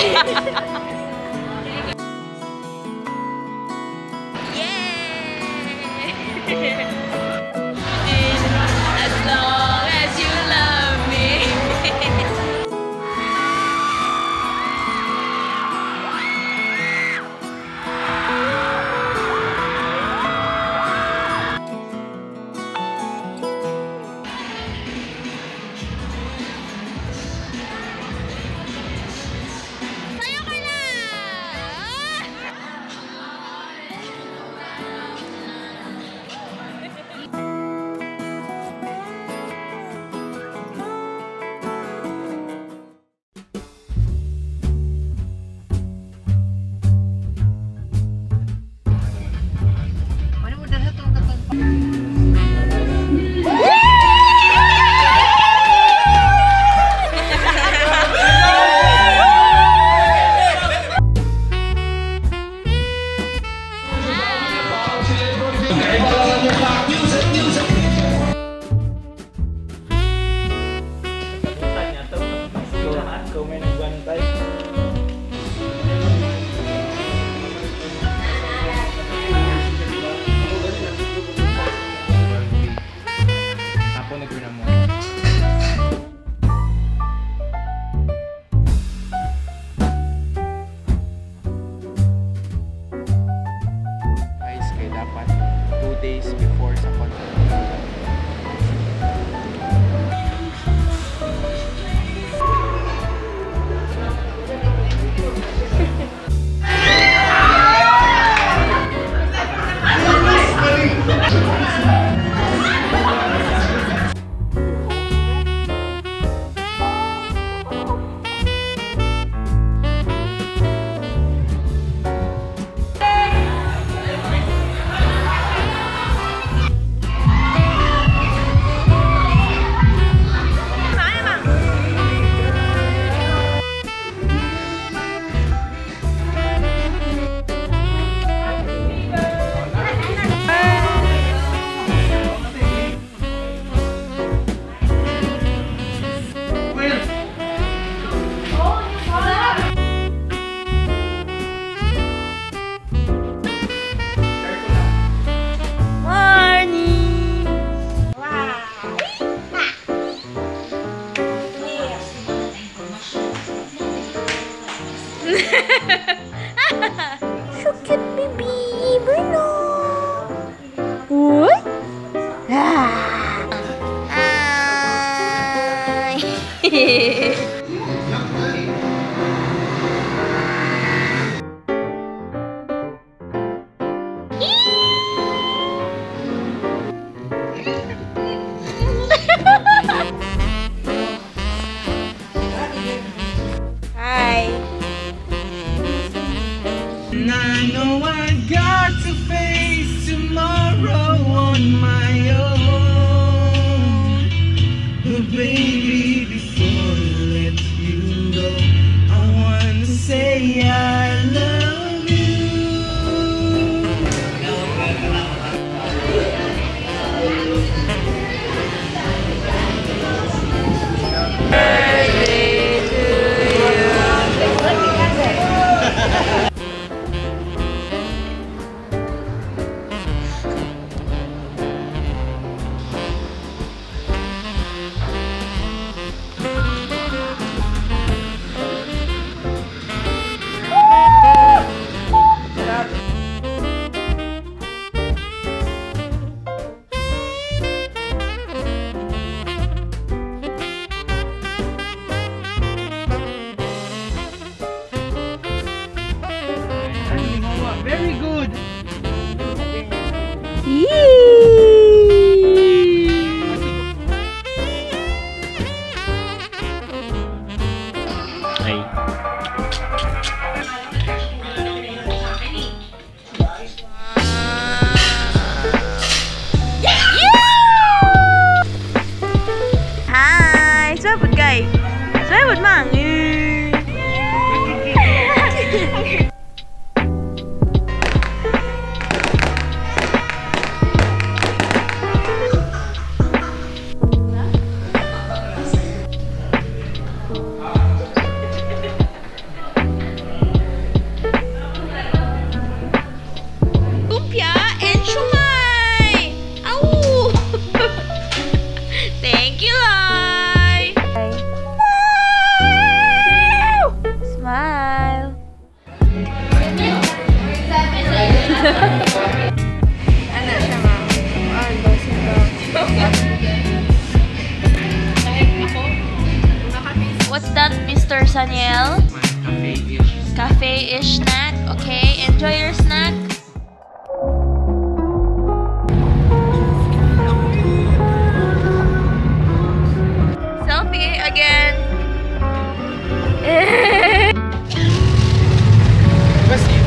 Yeah. Ah! But Saniel. Cafe-ish snack. Okay, enjoy your snack. Selfie again. Let's see.